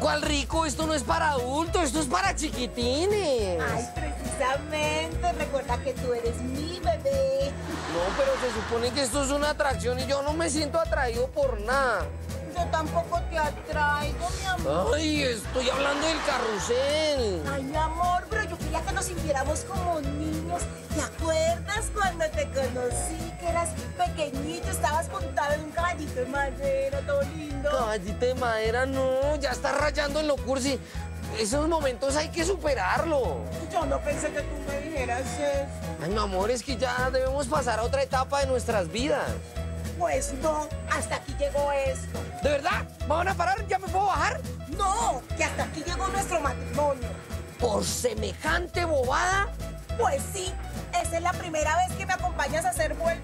¿Cuál rico? Esto no es para adultos, esto es para chiquitines. Ay, precisamente, recuerda que tú eres mi bebé. No, pero se supone que esto es una atracción y yo no me siento atraído por nada. Yo tampoco te atraigo, mi amor. Ay, estoy hablando del carrusel. Ay, mi amor, pero yo quería que nos sintiéramos como niños. ¿Te acuerdas cuando te conocí, que eras pequeñito, estabas montado en un caballito de madera, todo lindo? Caballito de madera, no, ya está rayando en lo cursi. Esos momentos hay que superarlo. Yo no pensé que tú me dijeras eso. Ay, mi amor, es que ya debemos pasar a otra etapa de nuestras vidas. Pues no, hasta aquí llegó esto. ¿De verdad? ¿Van a parar? ¿Ya me puedo bajar? No, que hasta aquí llegó nuestro matrimonio. ¿Por semejante bobada? Pues sí, esa es la primera vez que me acompañas a hacer vuelo